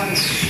Vai.